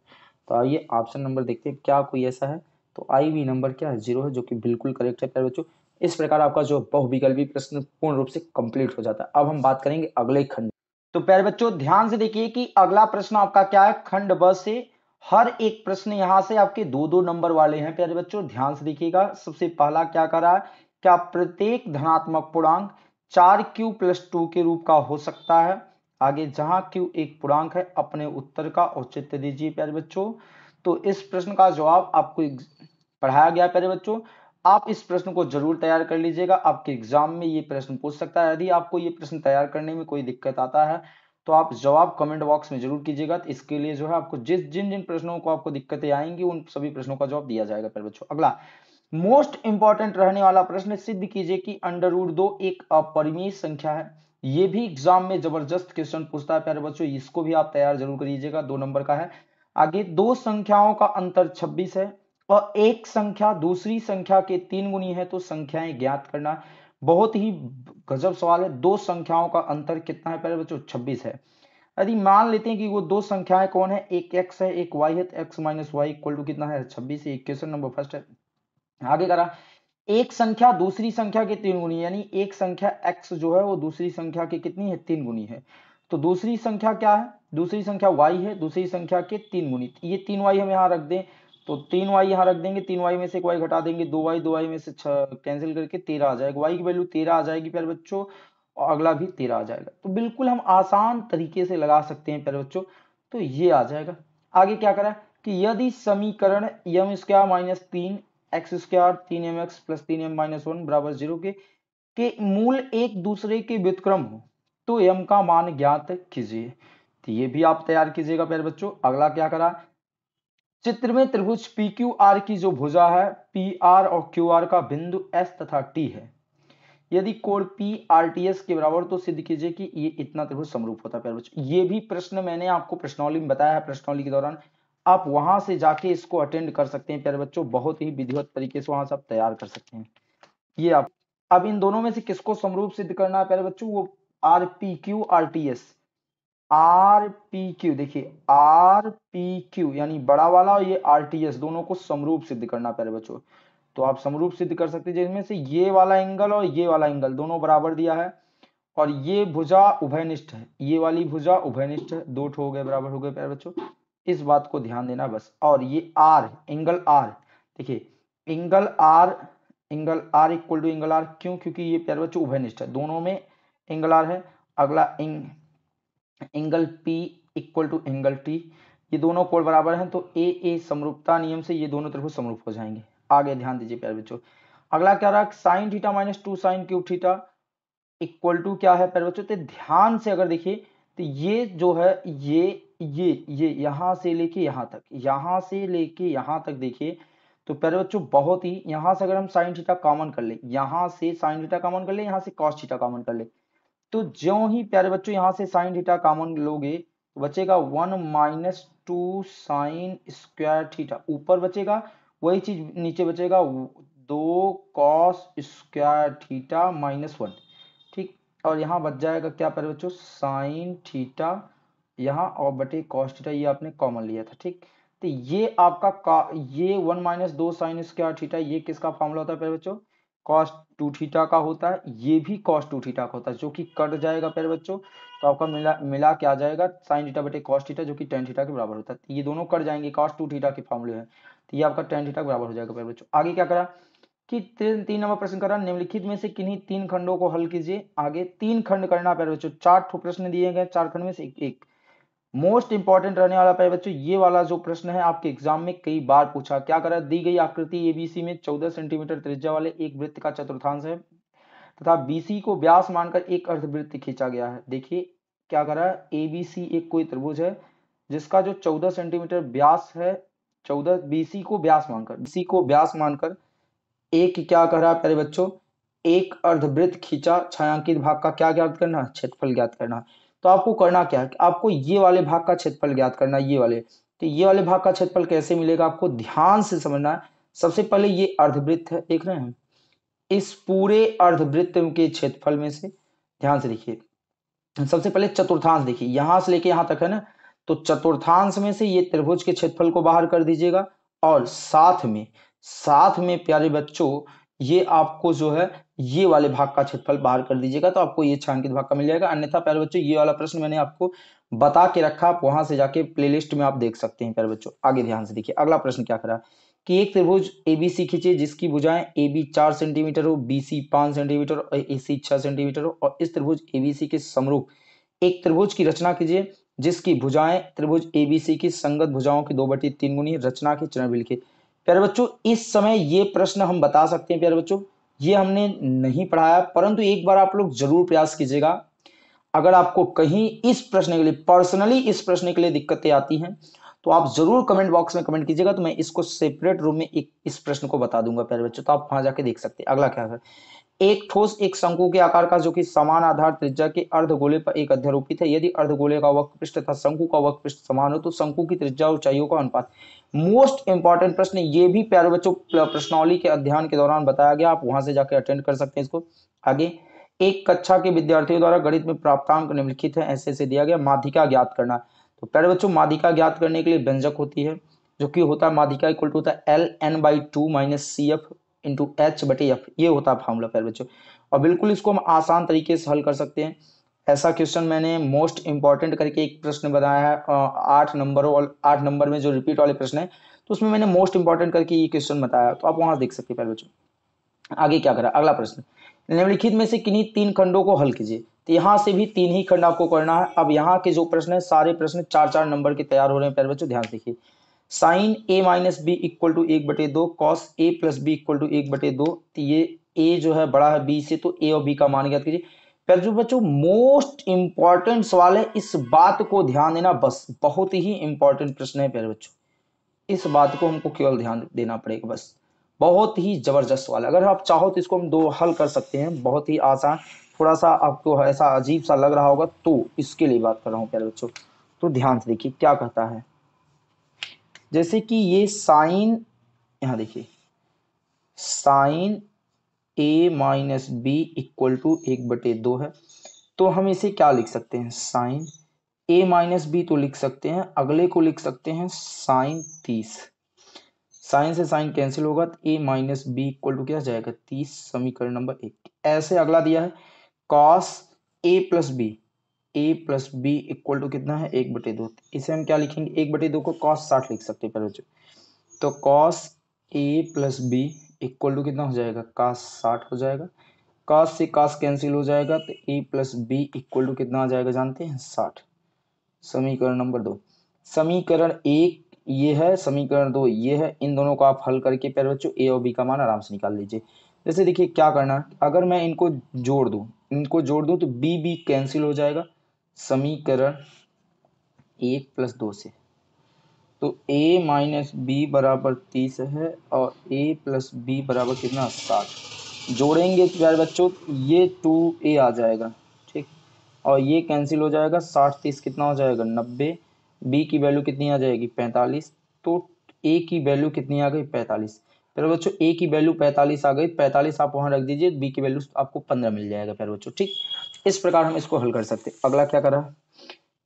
तो आइए ऑप्शन नंबर देखते हैं, क्या कोई ऐसा है? तो आई वी नंबर क्या है? ज़ीरो है, जो कि बिल्कुल करेक्ट है प्यारे बच्चों। इस प्रकार आपका जो बहुविकल्पी प्रश्न पूर्ण रूप से कंप्लीट हो जाता है। अब हम बात करेंगे अगले खंड तो प्यारे बच्चों, ध्यान से देखिए कि अगला प्रश्न आपका क्या है? खंड ब से हर एक प्रश्न यहाँ से आपके दो दो नंबर वाले हैं। प्यारे बच्चों, ध्यान से देखिएगा, सबसे पहला क्या करा है? क्या प्रत्येक धनात्मक पूर्णांक चार क्यू प्लस टू के रूप का हो सकता है? आगे जहाँ क्यू एक पूर्णांक है, अपने उत्तर का औचित्य दीजिए प्यारे बच्चों। तो इस प्रश्न का जवाब आपको पढ़ाया गया प्यारे बच्चों। आप इस प्रश्न को ज़रूर तैयार कर लीजिएगा। आपके एग्ज़ाम में ये प्रश्न पूछ सकता है। यदि आपको ये प्रश्न तैयार करने में कोई दिक्कत आता है तो आप जवाब कमेंट बॉक्स में ज़रूर कीजिएगा। तो इसके लिए जो है आपको जिस जिन जिन प्रश्नों को आपको दिक्कतें आएँगी, उन सभी प्रश्नों का जवाब दिया जाएगा। फिर बच्चों, अगला। मोस्ट इंपॉर्टेंट रहने वाला प्रश्न सिद्ध कीजिए कि अंडर रूट दो एक अपरिमेय संख्या है। ये भी एग्ज़ाम में ज़बरदस्त क्वेश्चन पूछता है। प्यारे बच्चों, इसको भी आप तैयार ज़रूर करिएगा। दो नंबर का है। आगे, दो संख्याओं का अंतर 26 है। और एक संख्या दूसरी संख्या के तीन गुनी है तो संख्याएँ ज्ञात करना बहुत ही गजब सवाल है। दो संख्याओं का अंतर कितना है पहले बच्चों? 26 है। यदि मान लेते हैं कि वो दो संख्याएँ कौन है? एक एक्स है, एक y है तो x minus Y equal to कितना है? 26 है नंबर फ़र्स्ट है। आगे करा। एक संख्या दूसरी संख्या के तीन गुनी, यानी एक संख्या एक्स जो है, वो दूसरी संख्या के कितनी है? तीन गुनी है। तो दूसरी संख्या क्या है? दूसरी संख्या y है, दूसरी संख्या के तीन गुनी। ये तीन y हम यहाँ रख दें। तो तीन वाई यहाँ रख देंगे, तीन वाई में से एक वाई घटा देंगे, दो वाई दो y में से कैंसिल करके तेरह आ जाएगा। वाई की वैल्यू तेरह आ जाएगी प्यारे बच्चों, और अगला भी तेरह आ जाएगा। तो बिल्कुल हम आसान तरीके से लगा सकते हैं प्यारे बच्चों तो ये आ जाएगा। आगे क्या करा कि यदि समीकरण यम स्क्वायर माइनस तीन एक्स स्क्वायर तीन एम एक्स प्लस तीन एम माइनस वन बराबर ज़ीरो के के मूल एक दूसरे के व्युतक्रम हो तो यम का मान ज्ञात कीजिए। तो ये भी आप तैयार कीजिएगा प्यारे बच्चों। अगला क्या करा चित्र में त्रिभुज पी क्यू आर की जो भुजा है पी आर और क्यू आर का बिंदु एस तथा टी है। यदि कोण पी आर टी एस के बराबर तो सिद्ध कीजिए कि ये इतना त्रिभुज समरूप होता है ये भी प्रश्न मैंने आपको प्रश्नौली में बताया है प्रश्नौली के दौरान। आप वहाँ से जाके इसको अटेंड कर सकते हैं, प्यारे बच्चों। बहुत ही विधिवत तरीके से वहाँ से आप तैयार कर सकते हैं। ये आप, अब इन दोनों में से किसको समरूप सिद्ध करना है, प्यारे बच्चों? वो R P Q R T S R P Q देखिए आर पी क्यू यानी बड़ा वाला और ये आर टी एस दोनों को समरूप सिद्ध करना प्यारे बच्चों। तो आप समरूप सिद्ध कर सकते हैं जिसमें से ये वाला एंगल और ये वाला एंगल दोनों बराबर दिया है। और ये भुजा उभयनिष्ठ है, ये वाली भुजा उभयनिष्ठ है, दो ठो हो गए, बराबर हो गए प्यारे बच्चों। इस बात को ध्यान देना बस। और ये आर एंगल आर देखिए, angle R angle R equal to angle R क्यों? क्योंकि ये प्यारे बच्चों उभयनिष्ठ है, दोनों में एंगल आर है, अगला angle P equal to angle T ये दोनों कोण बराबर हैं तो ए ए समरूपता नियम से ये दोनों त्रिभुज समरूप हो जाएँगे। आगे ध्यान दीजिए प्यारे बच्चों। अगला क्या रहा? Sine theta minus two sine cube theta equal to क्या है प्यारे बच्चों? तो ध्यान से अगर देखिए तो ये जो है, ये ये ये यहाँ से लेके यहाँ तक, यहाँ से लेके यहाँ तक देखिए तो प्यारे बच्चों बहुत ही, यहाँ से अगर हम साइन थीटा कॉमन कर ले, यहाँ से साइन थीटा कॉमन कर ले, यहाँ से कॉस थीटा कॉमन कर ले तो जो ही प्यारे बच्चों, यहाँ से साइन थीटा कॉमन लोगे तो बचेगा one minus two sine square theta ऊपर बचेगा, वही चीज़ नीचे बचेगा, दो cos square theta minus one ठीक? और यहाँ बच जाएगा क्या प्यारे बच्चों? साइन थीटा यहाँ और बटे कॉस थीटा ये आपने कॉमन लिया था, ठीक? तो ये आपका ये वन माइनस दो साइन स्क्वायर थीटा ये किसका फॉर्मूला होता है प्यारे बच्चों? कॉस टू थीटा का होता है ये भी कॉस टू थीटा का होता है जो कि कट जाएगा प्यारे बच्चों तो आपका मिला मिला क्या जाएगा साइन थीटा बटे कॉस थीटा जो कि टेन थीटा के बराबर होता है ये दोनों कट जाएँगे कॉस टू थीटा के फॉर्मूले हैं तो ये आपका टेन थीटा के बराबर हो जाएगा प्यारे बच्चों आगे क्या करा कि तीन तीन नंबर प्रश्न करा निम्नलिखित में से किन्हीं तीन खंडों को हल कीजिए आगे तीन खंड करना प्यारे बच्चों चार प्रश्न दिए गए चार खंड में से एक, एक। मोस्ट इंपॉर्टेंट रहने वाला प्यारे बच्चों, ये वाला जो प्रश्न है आपके एग्ज़ाम में कई बार पूछा। क्या करा? दी गई आकृति एबीसी में 14 सेंटीमीटर त्रिज्या वाले एक वृत्त का चतुर्थांश है। तथा बीसी को व्यास मानकर एक अर्धवृत्त खींचा गया है। देखिए, क्या करा? एबीसी एक कोई त्रिभुज है, जिसका जो 14 सेंटीमीटर व्यास है 14 बीसी को व्यास मानकर बीसी को व्यास मानकर एक क्या कर रहा है प्यारे बच्चों? एक अर्धवृत्त खींचा, छायांकित भाग का क्या ज्ञात करना? क्षेत्रफल ज्ञात करना। तो आपको करना क्या है आपको ये वाले भाग का क्षेत्रफल ज्ञात करना ये वाले। तो ये वाले भाग का क्षेत्रफल कैसे मिलेगा, आपको ध्यान से समझना है। सबसे पहले ये अर्धवृत्त है, देख रहे हैं इस पूरे अर्धवृत्त के क्षेत्रफल में से, ध्यान से देखिए, सबसे पहले चतुर्थांश देखिए। यहाँ से लेके यहाँ तक है ना तो चतुर्थांश में से ये त्रिभुज के क्षेत्रफल को बाहर कर दीजिएगा और साथ में साथ में प्यारे बच्चों ये आपको जो है, ये वाले भाग का क्षेत्रफल बाहर कर दीजिएगा तो आपको ये छांकित भाग का मिल जाएगा। अन्यथा, प्यारे बच्चों, ये वाला प्रश्न मैंने आपको बता के रखा, आप वहाँ से जाके प्लेलिस्ट में आप देख सकते हैं, प्यारे बच्चों। आगे ध्यान से देखिए, अगला प्रश्न क्या करा? कि एक त्रिभुज एबीसी खींचे, जिसकी भुजाएँ ए बी चार सेंटीमीटर हो बी सी पाँच सेंटीमीटर, और ए सी छह सेंटीमीटर हो, और इस त्रिभुज एबीसी के समरूप। एक त्रिभुज की रचना कीजिए, जिसकी भुजाएँ त्रिभुज एबीसी की संगत भुजाओं की दो बटी तीन गुनी, रचना के चरण के। प्यारे बच्चों, इस समय ये प्रश्न हम बता सकते हैं, प्यारे बच्चों। ये हमने नहीं पढ़ाया, परंतु एक बार आप लोग ज़रूर प्रयास कीजिएगा। अगर आपको कहीं इस प्रश्न के लिए, पर्सनली इस प्रश्न के लिए दिक्कतें आती हैं तो आप ज़रूर कमेंट बॉक्स में कमेंट कीजिएगा तो मैं इसको सेपरेट रूम में एक इस प्रश्न को बता दूँगा, प्यारे बच्चों। तो आप वहाँ जाके देख सकते हैं। अगला क्या है? एक ठोस, एक शंकु के आकार का, जो कि समान आधार त्रिज्या के अर्धगोले पर एक अध्यारोपित है यदि अर्धगोले का वक्र पृष्ठ तथा शंकु का वक्र पृष्ठ समान हो तो शंकु की त्रिज्या ऊंचाइयों का अनुपात। मोस्ट इंपॉर्टेंट प्रश्न ये भी प्यारे बच्चों प्रश्नावली के अध्ययन के दौरान बताया गया। आप वहाँ से जाकर अटेंड कर सकते हैं इसको। आगे, एक कक्षा के विद्यार्थियों द्वारा गणित में प्राप्तांक निम्नलिखित है, ऐसे ऐसे दिया गया। माधिका ज्ञात करना। तो प्यारे बच्चों, माधिका ज्ञात करने के लिए व्यंजक होती है, जो कि होता है, माधिका इक्वल टू होता है L N by two minus C F into H बटे एफ़ ये होता है फॉर्मूला प्यारे बच्चों और बिल्कुल इसको हम आसान तरीके से हल कर सकते हैं। ऐसा क्वेश्चन मैंने मोस्ट इंपॉर्टेंट करके एक प्रश्न बताया है आठ नंबर आठ नंबर में जो रिपीट वाले प्रश्न है तो उसमें मैंने मोस्ट इंपॉर्टेंट करके ये क्वेश्चन बताया तो आप वहाँ देख सकते हैं पहले बच्चों आगे क्या करा, अगला प्रश्न। निम्नलिखित में से किन्हीं तीन खंडों को हल कीजिए। तो यहाँ से भी तीन ही खंड आपको करना है। अब यहाँ के जो प्रश्न है, सारे प्रश्न चार चार नंबर के तैयार हो रहे हैं पहले बच्चों ध्यान देखिए। Sine A minus B equal to एक बटे दो, cos A plus B equal to एक बटे दो तो ये ए जो है बड़ा है बी से तो ए और बी का मान ज्ञात कीजिए। पर जो बच्चों मोस्ट इंपॉर्टेंट सवाल है इस बात को ध्यान देना बस, बहुत ही इंपॉर्टेंट प्रश्न है प्यारे बच्चों। इस बात को हमको केवल ध्यान देना पड़ेगा बस। बहुत ही ज़बरदस्त सवाल है अगर आप चाहो तो इसको हम दो हल कर सकते हैं, बहुत ही आसान। थोड़ा सा आपको ऐसा अजीब सा लग रहा होगा तो इसके लिए बात कर रहा हूँ प्यारे बच्चों। तो ध्यान से देखिए, क्या कहता है। जैसे कि ये साइन, यहाँ देखिए, sine A minus B equal to एक बटे दो है। तो हम इसे क्या लिख सकते हैं? साइन ए माइनस बी तो लिख सकते हैं, अगले को लिख सकते हैं साइन तीस। साइन से साइन कैंसिल होगा तो A minus B equal to क्या जाएगा? तीस, समीकरण नंबर एक। ऐसे अगला दिया है cos a plus b a plus b equal to कितना है? एक बटे दो। इसे हम क्या लिखेंगे? एक बटे दो को कॉस साठ लिख सकते हैं पहले तो cos a plus b equal to कितना हो जाएगा? कास साठ हो जाएगा। कास से कास कैंसिल हो जाएगा तो a plus b equal to कितना आ जाएगा जानते हैं? साठ। समीकरण नंबर दो। समीकरण एक ये है, समीकरण दो ये है। इन दोनों को आप हल करके पहले बच्चों ए और बी का मान आराम से निकाल लीजिए। जैसे देखिए क्या करना अगर मैं इनको जोड़ दूँ, इनको जोड़ दूँ तो बी बी कैंसिल हो जाएगा। समीकरण एक प्लस दो से। तो a माइनस बी बराबर तीस है और a प्लस बी बराबर कितना? साठ। जोड़ेंगे तो प्यारे बच्चों, ये टू ए आ जाएगा, ठीक? और ये कैंसिल हो जाएगा, साठ तीस कितना हो जाएगा? नब्बे। B की वैल्यू कितनी आ जाएगी? पैंतालीस। तो a की वैल्यू कितनी आ गई? पैंतालीस। प्यारे बच्चों, a की वैल्यू पैंतालीस आ गई, पैंतालीस आप वहाँ रख दीजिए, b की वैल्यू आपको पंद्रह मिल जाएगा, प्यारे बच्चों, ठीक? इस प्रकार हम इसको हल कर सकते अगला क्या करा?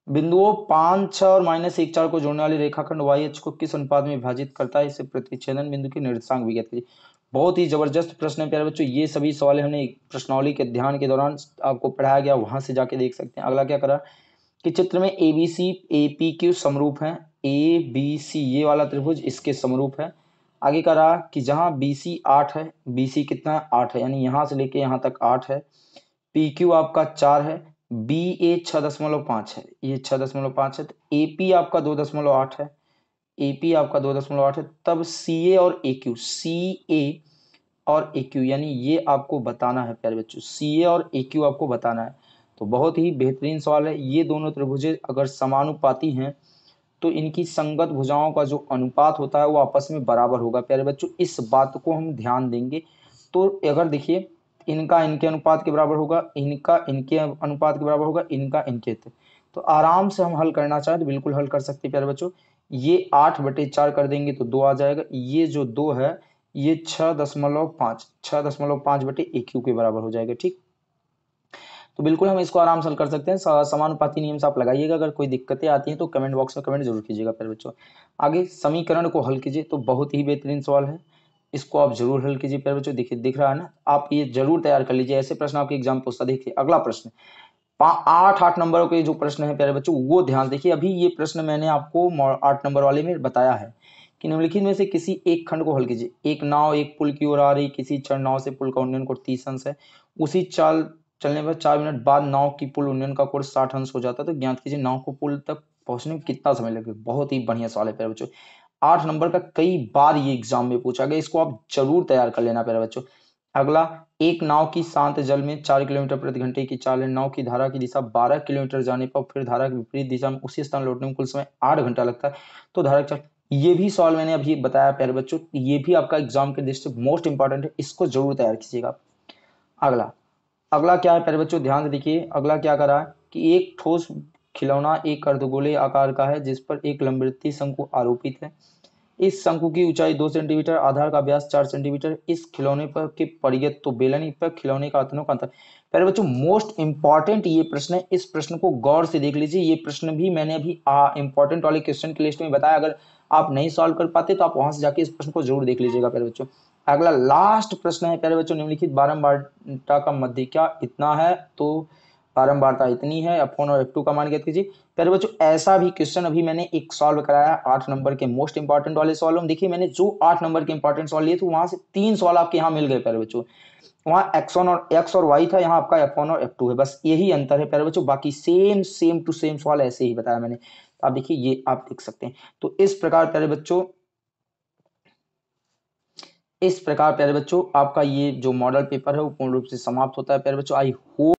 बिंदुओं पाँच, छह और माइनस एक, चार को जोड़ने वाली रेखाखंड वाई एच को किस अनुपात में विभाजित करता है? इसे प्रतिच्छेदन बिंदु के निर्देशांक विज्ञात कीजिए बहुत ही ज़बरदस्त प्रश्न है प्यारे बच्चों। ये सभी सवाल हमने प्रश्नावली के ध्यान के दौरान आपको पढ़ाया गया, वहाँ से जाके देख सकते हैं। अगला क्या करा? कि चित्र में A B C A P Q समरूप है। ए बी सी ये वाला त्रिभुज इसके समरूप है। आगे करा कि जहाँ बी सी आठ है बी सी कितना आठ है? यानी यहाँ से लेके यहाँ तक आठ है। पी क्यू आपका चार है बी ए छः दशमलव पाँच है। ये छः दशमलव पाँच है तो ए पी आपका दो दशमलव आठ है। ए पी आपका दो दशमलव आठ है, तब सी ए और ए क्यू सी ए और ए क्यू यानी ये आपको बताना है, प्यारे बच्चों सी ए और ए क्यू आपको बताना है। तो बहुत ही बेहतरीन सवाल है, ये दोनों त्रिभुजें अगर समानुपाती हैं तो इनकी संगत भुजाओं का जो अनुपात होता है, वो आपस में बराबर होगा, प्यारे बच्चों। इस बात को हम ध्यान देंगे। तो अगर देखिए इनका इनके अनुपात के बराबर होगा, इनका इनके अनुपात के बराबर होगा, इनका इनके तो आराम से हम हल करना चाहें तो बिल्कुल हल कर सकते हैं, प्यारे बच्चों। ये आठ बटे चार कर देंगे तो दो आ जाएगा। ये जो दो है, ये छह दशमलव पाँच, छह दशमलव पाँच बटे एक क्यू के बराबर हो जाएगा, ठीक? तो बिल्कुल हम इसको आराम से हल कर सकते हैं। समानुपाती नियम से आप लगाइएगा, अगर कोई दिक्कतें आती हैं तो कमेंट बॉक्स में कमेंट ज़रूर कीजिएगा, प्यारे बच्चों। आगे समीकरण को हल कीजिए तो बहुत ही बेहतरीन सवाल है। इसको आप ज़रूर हल कीजिए, प्यारे बच्चों। देखिए, दिख रहा है ना? आप ये ज़रूर तैयार कर लीजिए। ऐसे प्रश्न आपके एग्ज़ाम पूछता देखिए, अगला प्रश्न। आठ आठ नंबरों के जो प्रश्न है, प्यारे बच्चों, वो ध्यान देखिए। अभी ये प्रश्न मैंने आपको आठ नंबर वाले में बताया है कि निम्नलिखित में से किसी एक खंड को हल कीजिए। एक नाव, एक पुल की ओर आ रही, किसी चर नाव से पुल का उन्नयन कोण तीस अंश है। उसी चाल, चलने पर चार मिनट बाद नाव की पुल उन्नयन का कोण साठ अंश हो जाता है। तो ज्ञात कीजिए, नाव को पुल तक पहुँचने में कितना समय लगेगा? बहुत ही बढ़िया सवाल है, प्यारे बच्चों। आठ नंबर का कई बार ये एग्ज़ाम में पूछा गया। इसको आप ज़रूर तैयार कर लेना प्यारे बच्चों। अगला, एक नाव की शांत जल में चार किलोमीटर प्रति घंटे की चाल है। नाव की धारा की दिशा बारह किलोमीटर जाने पर, फिर धारा के विपरीत दिशा में उसी स्थान लौटने में कुल समय आठ घंटा लगता है। तो धारा चाल ये भी सवाल मैंने अभी बताया प्यारे बच्चों, ये भी आपका एग्ज़ाम के दृष्टि मोस्ट इंपॉर्टेंट है। इसको ज़रूर तैयार कीजिएगा अगला अगला क्या है प्यारे बच्चों? ध्यान से देखिए, अगला क्या करा है कि एक ठोस खिलौना एक अर्धगोले आकार का है, जिस पर एक लंबवृत्तीय शंकु आरोपित है। इस शंकु की ऊंचाई दो सेंटीमीटर, आधार का व्यास चार सेंटीमीटर। इस खिलौने पर के परिगत तो बेलनी, पर खिलौने का अतनों का अंतर। पहले बच्चों मोस्ट इंपॉर्टेंट ये प्रश्न है। इस प्रश्न को गौर से देख लीजिए। ये प्रश्न भी मैंने अभी इंपॉर्टेंट वाले क्वेश्चन की लिस्ट में बताया। अगर आप नहीं सॉल्व कर पाते तो आप वहाँ से जाके इस प्रश्न को ज़रूर देख लीजिएगा, प्यारे बच्चों। अगला लास्ट प्रश्न है, प्यारे बच्चों, निम्नलिखित बारंबारता का मध्य क्या इतना है? तो बारंबारता इतनी है एफ़ और एफ़ का मान ज्ञात कीजिए। प्यारे बच्चों, ऐसा भी क्वेश्चन अभी मैंने एक सॉल्व कराया, आठ नंबर के मोस्ट इंपॉर्टेंट वाले सॉल्व देखिए, मैंने जो आठ नंबर के इंपॉर्टेंट सॉल्व लिए थे, वहाँ से तीन सॉल्व आपके यहाँ मिल गए प्यारे बच्चों। वहाँ एक्स वन और एक्स और वाई था, यहाँ आपका एफ़ वन और एफ़ टू है, बस यही अंतर है प्यारे बच्चों, बाकी सेम सेम टू सेम सवाल ऐसे ही बताया मैंने। आप देखिए, ये आप देख सकते हैं। तो इस प्रकार प्यारे बच्चों, इस प्रकार प्यारे बच्चों, आपका ये जो मॉडल पेपर है, वो पूर्ण रूप से समाप्त होता है प्यारे बच्चों। I hope